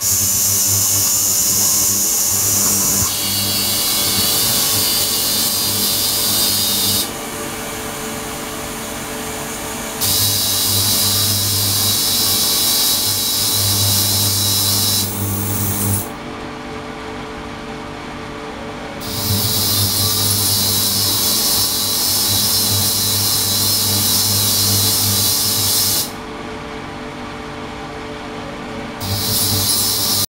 you